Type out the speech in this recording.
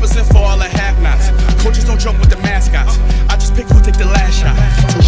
represent for all the have-nots. Coaches don't jump with the mascots. I just pick who take the last shot.